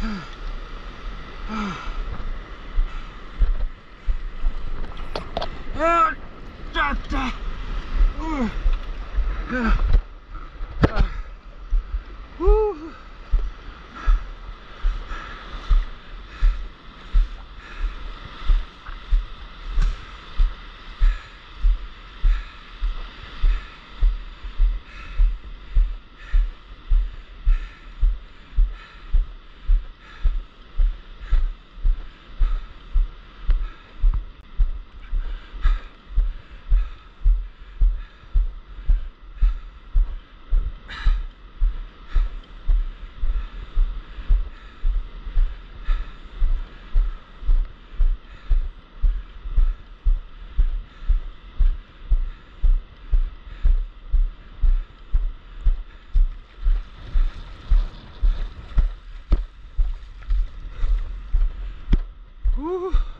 아, 후.